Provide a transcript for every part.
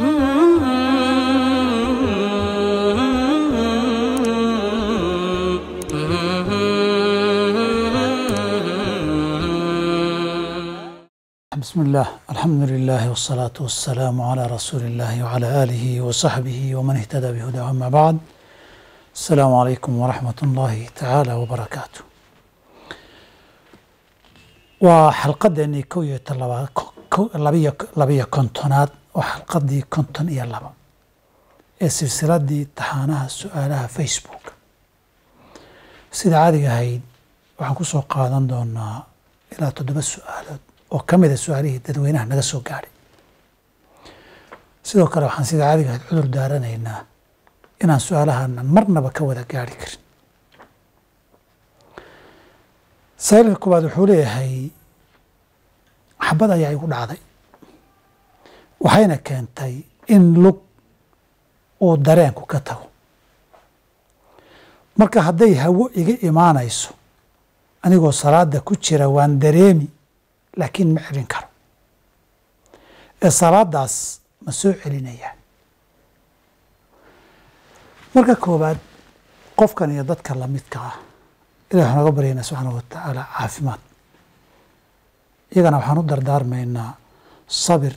بسم الله الحمد لله والصلاة والسلام على رسول الله وعلى آله وصحبه ومن اهتدى بهداه أما بعد السلام عليكم ورحمة الله تعالى وبركاته وحلقدني كوية لبية oo xalqadii konton iyo laba ee silsiladii taxaanaha su'aalaha facebook. Sida caadiga ahayd waxaan ku soo qaadan doonaa ilaa toddoba su'aalood oo ka mid a su'aalihii dadweynaha naga soo gaadhay. Sidoo kale waxaan sida caadiga ahayd cudur daaranaynaa inaan su'aalahana marnaba ka wada gaari karin. Saylka koowaad wuxuu leeyahay xabad ayaa igu dhacday waxayna keentay in lug uu dareenku ka tago. Marka hadday hawo iga imaanayso anigoo salaada ku jira waan dareemi laakiin ma celin karo. Ee salaadaas ma soo celinayaa marka koowaad qofkan iyo dadka lamidka ah ilah waxaan oga baryaynaa subxaana wa tacaala caafimaad. Iyagana waxaan u dardaarmaynaa sabir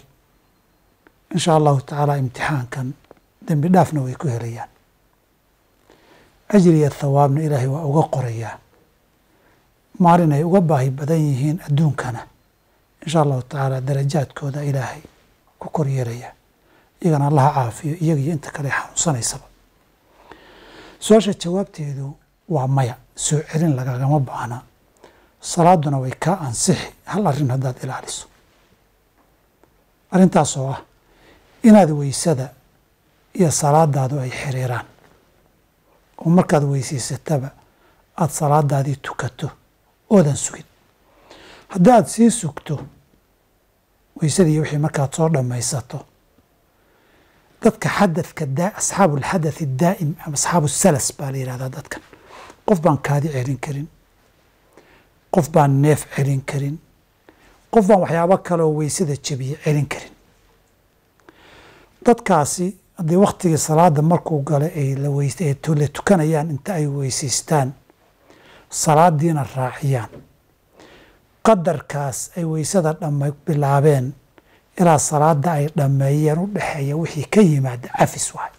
in sha allahu tacaala imtixaankan dembi dhaafna way ku helayaan. Ajriya thawaabna ilaahay waa uga qorayaa maalin ay uga baahi badan yihiin adduunkana insha allahu tacaala darajaadkooda ilaahay ku kor yeelaya. Iyagana allaha caafiyo iyaga iyo inta kale xanuunsanaysaba su'aasha jawaabteedu waa maya soo celin lagagama baahna. Salaaduna way kaa ansixi hal arrin haddaad ilaaliso. Arrintaas oo ah inaad weysada iyo salaadaadu ay xiriiraan. Oo markaad weysaysataba aada salaadaadii tukato oodan sugin. Haddii aada sii sugto weysadii wixii markaad soo dhammaysato dadka xadadka asxaabu alxadathi daa'im ama asxaabu salas baa la yihahdaa dadkan. Qof baan kaadi celin karin qof baan neef celin karin qof baan waxyaabo kale oo weysada jabiye celin karin dadkaasi haddii waktigii salaada markuu galo ay la weyla tukanayaan inta ay weysaystaan salaadiina raaciyaan. Qadarkaas ay weysada dhama bilaabeen ilaa salaada ay dhammeeyeen u dhexeeya wixii ka yimaada cafis waay.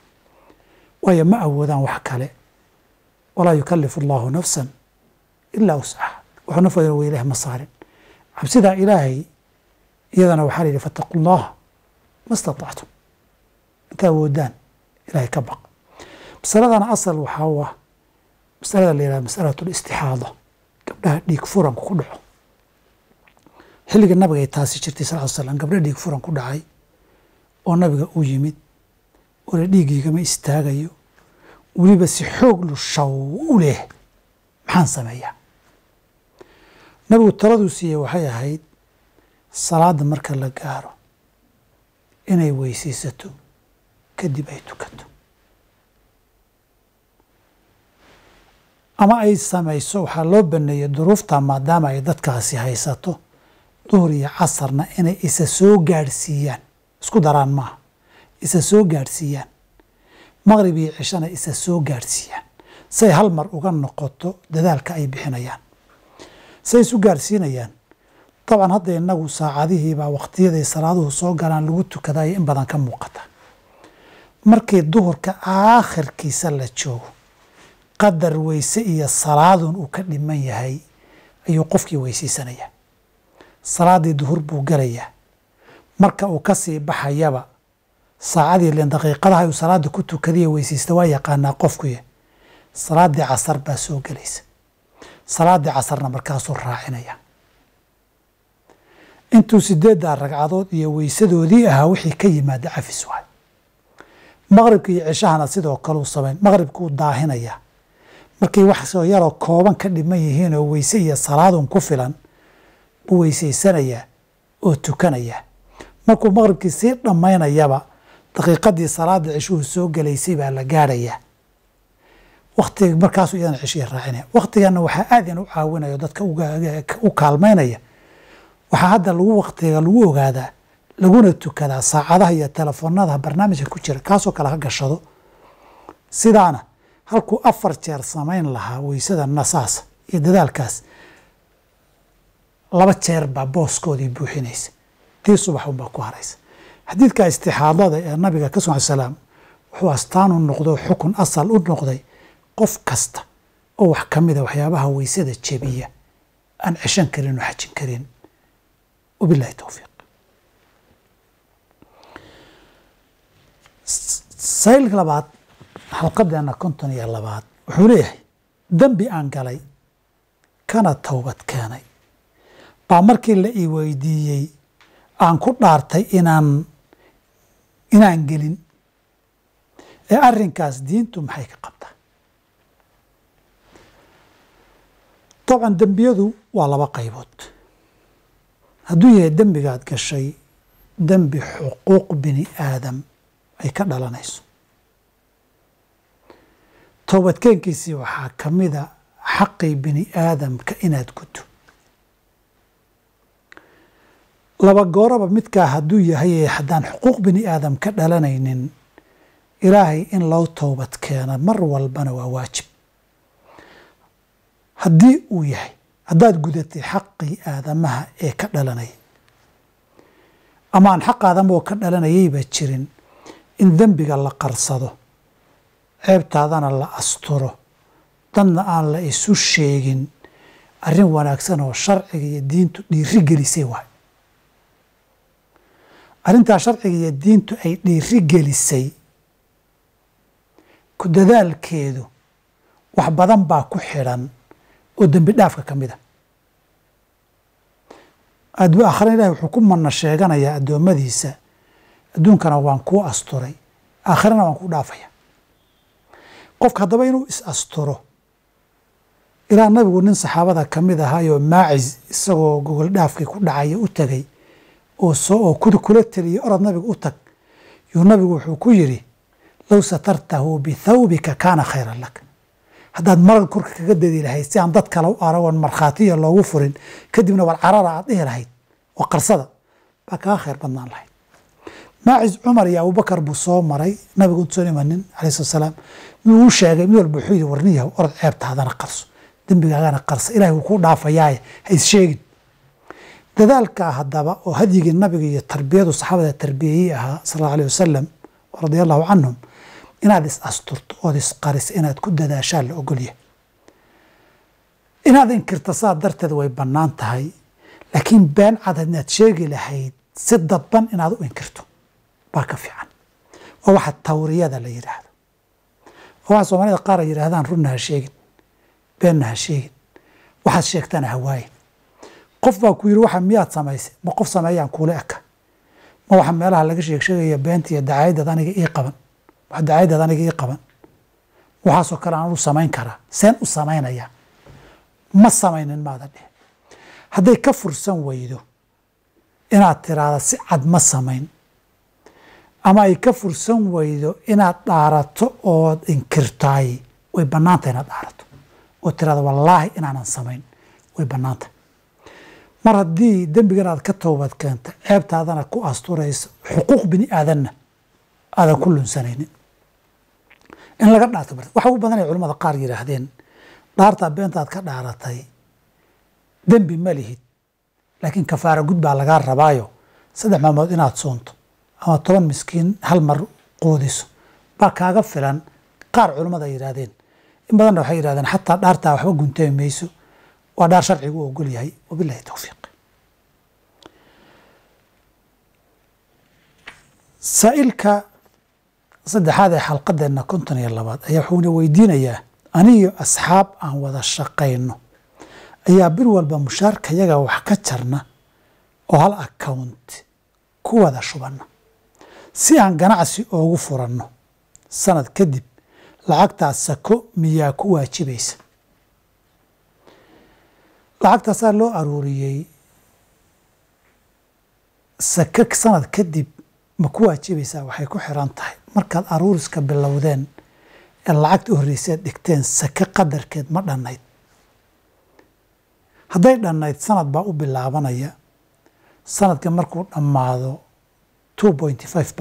Waayo ma awoodaan wax kale. Walaa yukalifu allahu nafsan ilaa wuscaha wuxuu nafooda wa ilaah ma saarin. Cabsidaa ilaahay iyadana waxaa la yidhi fataqu llaha ma statactum inta awoodaan ilaahay ka baq masaladana asal waxaa u ah masalada la yihahda masalatu listixaada gabdhaha dhiig furanku ku dhaco. Xilliga nabiga ay taasi jirtay sal slam gabdha dhiig furan ku dhacay oo nabiga u yimid ole dhiigiigama istaagayo weliba si xoog lu shaw u leh maxaan sameeyaa? Nabigu taladuu siiyey waxay ahayd salaada marka la gaaro inay weysaysato kadib ay tukato. Ama ay samayso waxaa loo baneeyey duruufta maadaama ay dadkaasi haysato duhur iyo casarna inay isa soo gaadhsiiyaan. Isku daraan maaha. Isa soo gaadhsiiyaan. Maqrib iyo cishana isa soo gaadhsiiyaan. Say hal mar uga noqoto dadaalka ay bixinayaan. Say isu gaadhsiinayaan. Dabcan hadda inagu saacadihiibaa waqtiyaday salaaduhu soo galaan lagu tukadayo in badan ka muuqata markii duhurka aakhirkiisa la joogo qadar weyse iyo salaadun uu ka dhiman yahay ayuu qofkii weysaysanaya. Salaadii duhur buu galayaa. Marka uu ka sii baxayaba saacadii len daqiiqadaha uu salaada ku tukadiya weysaysta waa yaqaanaa qofkuy salaadii casar baa soo gelaysa. Salaadii casarna markaasuu raacinaya intuu sideeddaa ragcadood iyo weysadoodii ahaa wixii ka yimaada cafis waay maqribka iyo cishahana sidoo kaleu samayn maqribkuu daahinayaa markay wax soo yaroo kooban ka dhiman yihiin oo weyse iyo salaadun ku filan buu weysaysanayaa oo tukanayaa markuu maqribkii sii dhammaynayaba daqiiqadii salaada cishuhu soo gelaysay baa la gaarayaa waktiga markaasuu iyadana cishihii raacinaya waktigana waxaa aad in u caawinaya dadka u kaalmaynaya. Waxaa hadda lagu waktiga lagu ogaadaa laguna tukadaa saacadaha iyo telefoonada barnaamijka ku jira kaasoo kale ha gashado. Sidaana halkuu afar jeer samayn lahaa weysada nasaasa iyo dadaalkaas laba jeer baa booskoodii buuxinaysa. Tii subax unbaa ku haraysa. Xadiidka istixaadada ee nabiga ka sal salaam wuxuu astaan u noqdo xukun asal u noqday qof kasta oo wax ka mida waxyaabaha weysada jebiya. Aan ceshan karin oo xajin karin. Wabilahi towfiiq sayilka labaad xalqadeena konton iyo labaad wuxuu leeyahay dembi aan galay kana towbad keenay. Baa markii la ii weydiiyey aan ku dhaartay inaan inaan gelin. Ee arrinkaas diintu maxay ka qabtaa? Dabcan dembiyadu waa laba qaybood. Hadduu yahay dembigaad gashay dembi xuquuq bini aadam ay ka dhalanayso. Toobadkeenkiisii waxaa ka mida xaqii bini aadamka inaad guddo laba gooraba midkaa hadduu yahay haddaan xuquuq bini aadam ka dhalanaynin ilaahay in loo toobad keena mar walbana waa waajib. Haddii uu yahay haddaad gudatay xaqii aadamaha ee ka dhalanaya ama aan xaq aadamaoo ka dhalanayayba jirin in dembiga la qarsado ceebtaadana la asturo dadna aan la isu sheegin arrin wanaagsan oo sharciga iyo diintu dhiiri gelisay waay. Arrintaa sharciga iyo diintu ay dhiiri gelisay ku dadaalkeedu wax badan baa ku xidhan oo dembi dhaafka ka mid a akhrin ilahi wuxuu ku mana sheeganayaa addoommadiisa adduunkana waan kuu asturay aakhirana waan kuu dhaafaya. Qofka haddaba inuu is asturo ilaa nabigu nin saxaabada ka mid ahaayoo maacis isagoo gogol dhaafkii ku dhacaya u tegay oo soo oo kula teliyey orod nabigu u tag yuu nabigu wuxuu ku yidhi low satartahu bithawbika kaana khayran lak. Haddaad marag korka kaga dadi lahayd si aan dad kale u aragoon markhaatiya loogu furin kadibna war carara aad dhihi lahayd oo qarsada baa kaga khayr badnaan lahayd maacis cumar iyo abubakar buu soo maray nabigu intuusan imanin alayh slat salaam miyuu u sheegay mid walba wuxuu yidhi warniyahow orod ceebtaadana qarso dembigaagana qarsa ilahay wuu kuu dhaafayaaye ha is sheegin. Dadaalkaa haddaba oo hadyigii nabiga iyo tarbiyadu saxaabada tarbiyeyey ahaa sal allau alيh wasalam radia allahu canhum inaad is asturto ood isqariso inaad ku dadaashaa la ogolyahay. Inaad inkirto saa darteed way bannaan tahay laakiin been cad inaad sheegi lahayd si dadban inaad u inkirto baa ka fiican. Waa waxa tawriyada la yidhaahdo waa waxa soomaalida qaar ay yidhahdaan runna ha sheegin beenna ha sheegin. Waxaad sheegtana ha waayin qof baa ku yidhi waxa miyaad samaysay? Ma qof sameeyaan kuula eka ma waxa meelaha laga sheeg sheegaya beenta iyo dacaayadad aniga ii qaban. Wax dacaayadad aniga ii qaban. Waxaasoo kale aan u samayn karaa. Seen u samaynayaa ma samaynin maada dheh hadday ka fursan weydo inaad tiraahda si cad ma samayn ama ay ka fursan weydo inaad dhaarato ood inkirtaay. Way bannaantah inaad dhaarato. Oo tirahda wallaahi inaanan samayn. Way bannaantah mar haddii dembigan aad ka toobad keenta ceebtaadana ku asturayso xuquuq bini aadanna aadan ku lunsanaynin. In laga dhaarto mar waxa ugu badan ay culamada qaar yidhaahdeen dhaartaa beentaad ka dhaaratay dembi ma lihid laakiin kafaara gud baa lagaa rabaayo. Saddex maalmood inaad soonto ama toban miskiin hal mar qoodiso baa kaaga filan qaar culamada ay yidhaahdeen. In badanna waxay yidhahdeen xataa dhaartaa waxba guntami mayso. Waa dhaar sharcigu u ogol yahay. Wabilahi towfiiq saa'ilka saddexaad ee xalqadeenna konton iyo labaad ayaa wuxuuna weydiinayaa aniyo asxaab aan wada shaqayno. Ayaa bir walba mushaarkayaga wax ka jarna oo hal account ku wada shubanna si aan ganacsi oogu furanno sanad kadib lacagtaas sako miyaa ku waajibaysa? Lacagtaasaa loo aruuriyey sake sanad kadib ma ku waajibaysaa? Waxay ku xiran tahay. Markaad aruuriska bilowdeen ee lacagta u horreyseed dhigteen sake qadarkeed ma dhannayd. Hadday dhannayd sanad baa u bilaabanaya. Sanadka markuu dhammaado two pointy five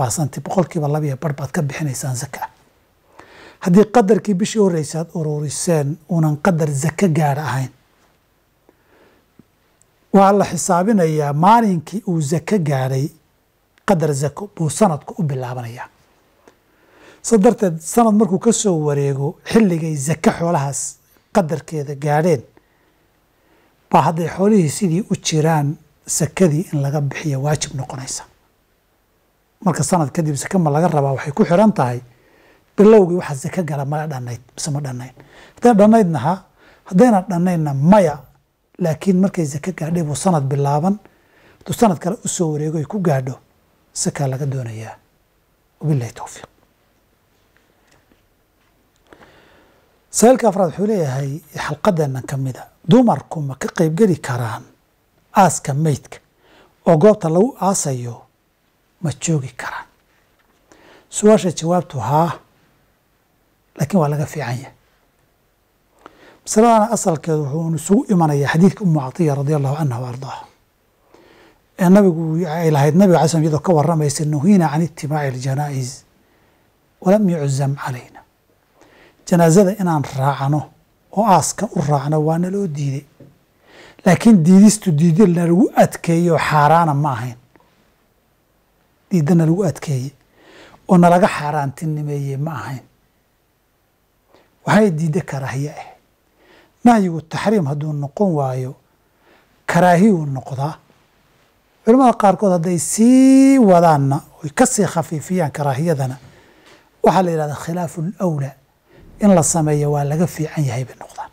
boqolkiiba labiyo bar baad ka bixinaysaan zaka. Haddii qadarkii bishii horeysa aad ururiseen uunan qadar zaka gaara ahayn waa la xisaabinayaa maalinkii uu zako gaadhay qadar zako buu sanadku u bilaabanayaa. Sa darteed sanad markuu ka soo wareego xilligay zako xoolahaas qadarkeeda gaadheen baa hadday xoolihii sidii u jiraan sakadii in laga bixiya waajib noqonaysa marka sanad kadib zake ma laga rabaa waxay ku xiran tahay bilowgii waxa zako gala mala dhanayd mise ma dhanayn hadday dhanaydna ha haddayna dhanaynna maya laakiin markay zake gaadhay buu sanad bilaaban hadduu sanad kale u soo wareego ay ku gaadho sakaa laga doonayaa. Wabilahi towfiiq saailka afraad wuxuu leeyahay xalqadeennan ka mida dumarku ma ka qaybgeli karaan aaska meydka oo goobta lagu aasayo ma joogi karaan su'aasha jawaabtu haa laakiin waa laga fiican yahay. Masaladana asalkeedu wuxuu isugu imanayaa xadiidka umu catiya radi allahu canha wa ardaaha ee nabigu ay lahayd nabiga alay slm iyadoo ka waramaysa nuhiina can itibaaci aljanaa'iz walam yuczam calayna. Janaazada inaan raacno oo aaska u raacno waa naloo diiday laakiin diidistu diida nalagu adkeeyo xaaraana ma ahayn diida nalagu adkeeye oo nalaga xaaraantinimeeye ma ahayn. Waxay diidda karaahiye. Ah nahyigu taxriim hadduu noqon waayo karaahiyuu noqdaa. Culamada qaarkood hadday sii wadaanna oy ka sii khafiifiyaan karaahiyadana waxaa la yidhahdaa khilaafu lawlaa in la sameeyo waa laga fiican yahay bay noqdaan.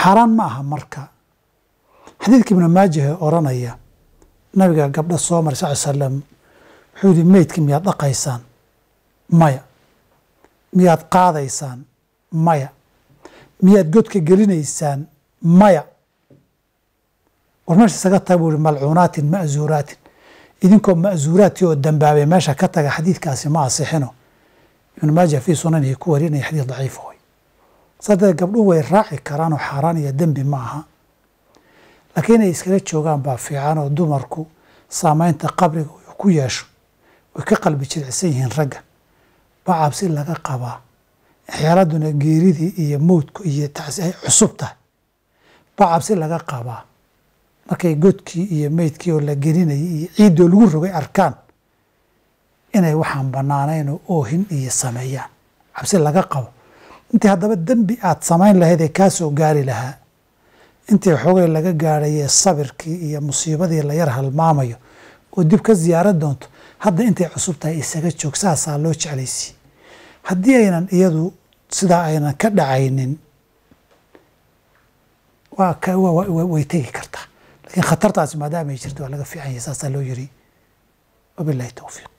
Xaaraan ma aha marka. Xadiidka ibnu maajah ee odhanaya nabiga gabdha soo maray sal slam wuxuu yihi meydka miyaad dhaqaysaan? Maya. Miyaad qaadaysaan? Maya. Miyaad godka gelinaysaan? Maya. War meesha isaga taga buu ihi malcuunaatin ma'zuuraatin. Idinkoo ma'zuuraati oo dambaabay meesha ka taga xadiidkaasi ma asixino. Ibnu maaja fii sunanihi ku warinaya xadiid daciif way. Sadee gabdhuhu way raaci karaan oo xaaraan iyo dembi ma aha laakiin inay iskaga joogaan baa fiican oo dumarku saameynta qabriga uu ku yeesho way ka qalbi jiricsan yihiin ragga. Baa cabsi laga qabaa xeeladuna geeridii iyo mowdku iyo tacsi ay cusub tahay. Baa cabsi laga qabaa markay godkii iyo meydkii oo la gelinayay iyo ciiddoo lagu rogay arkaan inay waxaan bannaanayn oo oohin iyo sameeyaan. Cabsi laga qabo. Intii haddaba dembi aad samayn lahayd ee kaa soo gaari lahaa intii xoogay laga gaadhayee sabirkii iyo musiibadii la yar halmaamayo? Oo dib ka ziyaaro doonto hadda intay cusub tahay isaga joog saasaa loo jeclaysiye haddii aynan iyadu sidaa aynan ka dhacaynin way tegi kartaa. Lakiin khatartaasi maadaama ay jirto waa laga fiican yahay saasaa loo yiri. Wabilahi towfiiq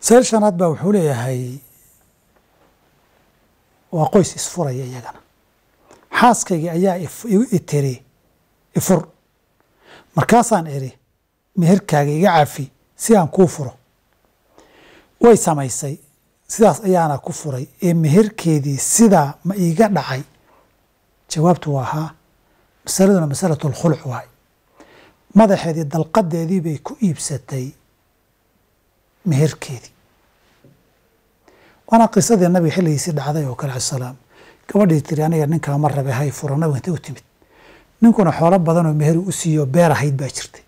seel shanaad baa wuxuu leeyahay waa qoys isfuraya iyagana xaaskaygii ayaa itiri ifur markaasaan iri meherkaaga iga cafi si aan kuu furo. Way samaysay. Sidaas ayaana ku furay. Ee meherkeedii sidaa ma iiga dhacay? Jawaabtu waa haa. Masaladuna masalatu lkhuluc waay. Madaxeedii dalqadeedii bay ku iibsatay meherkeedii. Waana qisadii nabiga xilligiisii dhacday oo kale alai salaam gabadhii tiri aniga ninkaama rabe hay fura nabiga intay u timid. Ninkuna xoolo badanoo meheru u siiyo beer ahayd baa jirtay.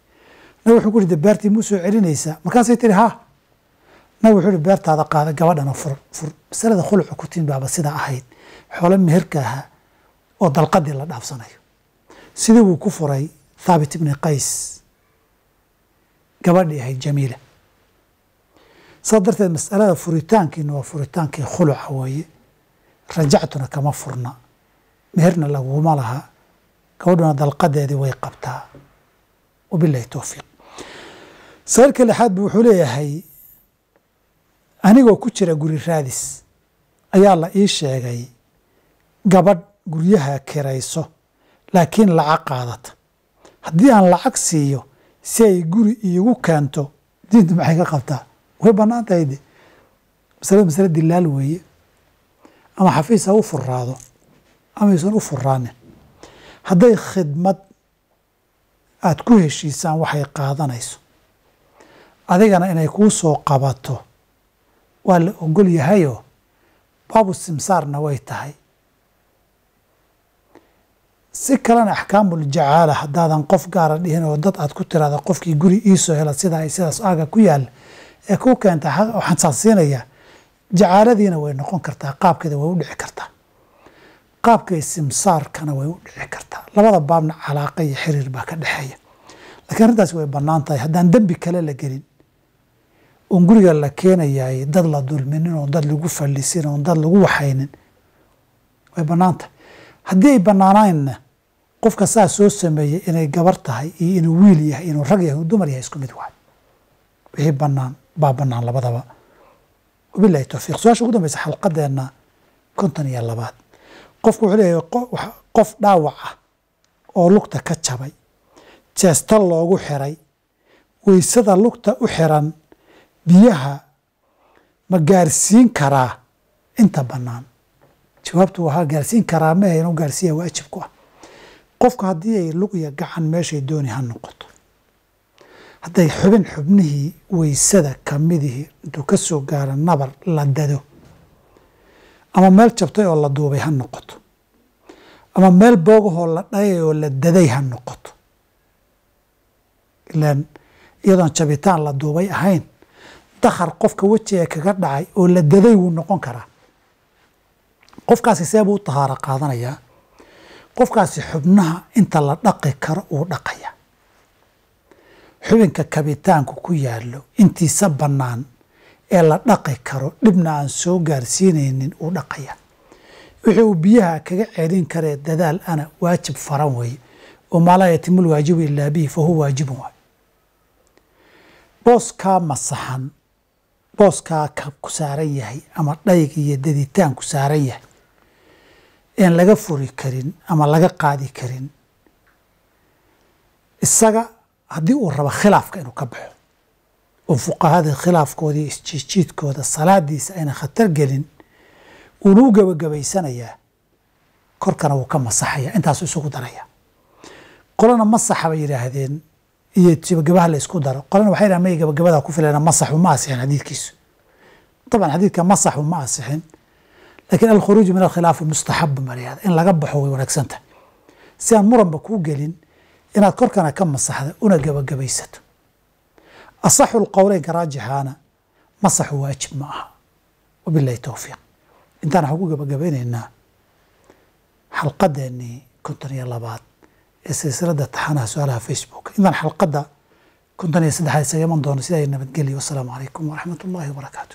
Nabig wuxuu ku ri beertii muu soo celinaysaa? Markaasay tiri ha nabig wuxuu hi beertaada qaada gabadhana fur fur masalada khuluca ku timid baaba sidaa ahayd. Xoolo meherka ahaa oo dalqadii la dhaafsanayo. Sidii buu ku furay thaabit ibni qays. Gabadhii ahayd jamiila. Saa darteed masalada furitaankiina waa furitaankii khuluca weeye rajactuna kama furna. Meherna laguma laha. Gabadhuna dalqadeedii way qabtaa. Wabilahi towfiiq saalka lixaad bu wuxuu leeyahay anigoo ku jira guri raadis ayaa la ii sheegay gabadh guryaha kirayso laakiin lacag qaadata. Haddii aan lacag siiyo si ay guri iigu keento diintu maxay ka qabtaa? Way bannaan tahay de. Masale masale dilaal weeye ama xafiis ha u furaado ama aysan u furaanin hadday khidmad aada ku heshiisaan waxay qaadanayso. Adigana inay kuu soo qabato waa la ogol yahayoo baabu simsaarna way tahay. Si kalena axkaamul jacaala haddaadan qof gaara dhihin oo dad aad ku tiraada qofkii guri iisoo hela sidaa sidaas aaga ku yaalla ee ku keenta waxaan saasiinayaa jacaaladiina way noqon kartaa qaabkeeda way u dhici kartaa. Qaabkay simsaarkana way u dhici kartaa. Labada baabna calaaqa iyo xiriir baa ka dhexeeya. Lakiin arrintaasi way bannaan tahay. Haddaan dembi kale la gelin oon guriga la keenayaay dad la dulminin oon dad lagu fallisin oon dad lagu waxaynin way bannaan tahay. Haddii ay bannaanaynna qofka saa soo sameeyey inay gabar tahay iyo inuu wiil yahay inuu rag yahay inuu dumar yahay isku mid waay. Wixii bannaan baa bannaan labadaba wabilahi towfiiq su'aasha ugu dambeysa xalqadeenna konton iyo labaad qofku wuxuu leeyahay qof dhaawac ah oo lugta ka jabay jeesta loogu xiray weysada lugta u xiran biyaha ma gaarsiin karaa inta bannaan jawaabtu waxaa gaarsiin karaa mehe inuu gaarsiiya waajib ku ah qofku haddii ay lug iyo gacan meeshay dooni ha noqoto hadday xubin xubnihii weysada kamidihii intuu ka soo gaaro nabar la dado. Ama meel jabtay oo la duubay ha noqoto. Ama meel boogahoo la dhayay oo la daday ha noqoto. Ilaan iyadoon jabitaan la duubay ahayn dakhar qofka wejiga kaga dhacay oo la daday wuu noqon karaa. Qofkaasi see buu u tahaaro qaadanayaa. Qofkaasi xubnaha inta la dhaqi karo uu dhaqaya xubinka kabitaanku ku yaallo intiisa bannaan ee la dhaqi karo dhibna aan soo gaarsiinaynin uu dhaqaya. Wixii uu biyaha kaga celin karee dadaal ana waajib faran weeye oo maa laa yatimu lwaajibu ilaa bihi fa huwa waajibun waay. Booskaa masaxan booskaa ka ku saaran yahay ama dhayg iyo daditaan ku saaran yahay een laga furi karin ama laga qaadi karin isaga haddii uu rabo khilaafka inuu ka baxo oo fuqahada khilaafkooda iyo isjiidjiidkooda salaadiisa ayna khatar gelin wuuna u gebagabaysanayaa korkana wuu ka masaxaya intaasu isugu daraya qolana masaxa bay yidhaahdeen iyo gabagabaha la isku daro qolana waxay yidhahan may gabagabada ku filayna masaxu ma asixin xadiidkiisu طبعا xadiidka masaxu ma asixin lakiin alkhuruuju min alkhilaafi mustaxabu ma layihahda in laga baxo way wanaagsan tahay si aan muranba kuu gelin inaad korkana ka masaxda una gebagabaysato asaxu lqowleynka raajixaana masaxu waajib ma aha. Wabilahi towfiiq intaan waxaan ku gebagabaynaynaa xalqadeennii konton iyo labaad ee silsilada taxanaha su'aalaha facebook. Intaan xalqadda konton iyo saddexaad isaga iman doono sidaa nabadgelyo. Wasalaamu calaykum waraxmat ullahi wabarakaatu